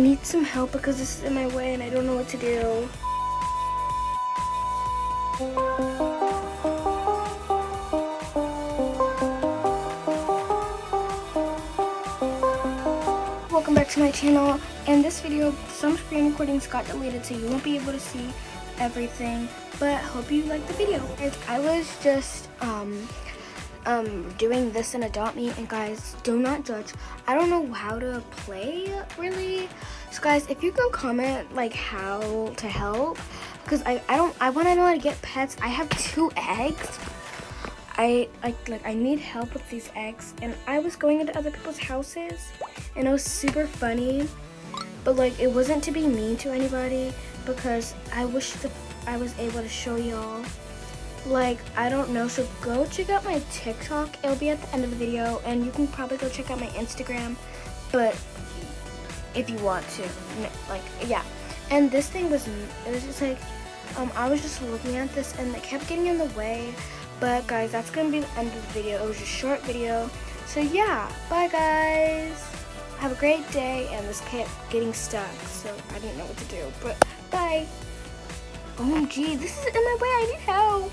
I need some help because this is in my way and I don't know what to do. Welcome back to my channel. In this video, some screen recordings got deleted so you won't be able to see everything, but hope you like the video. I was just um, um, doing this in Adopt Me, and guys, do not judge. I don't know how to play, really. Guys, if you can comment, like, how to help, because I, I don't, I want to know how to get pets. I have two eggs. I, like, like, I need help with these eggs, and I was going into other people's houses, and it was super funny, but, like, it wasn't to be mean to anybody, because I wish that I was able to show y'all like I don't know so go check out my TikTok it'll be at the end of the video and you can probably go check out my Instagram but if you want to. Like, yeah. And this thing was, it was just like, um, I was just looking at this and it kept getting in the way. But guys, that's going to be the end of the video. It was a short video. So yeah, bye guys. Have a great day. And this kept getting stuck, so I didn't know what to do. But bye. OMG, this is in my way. I need help.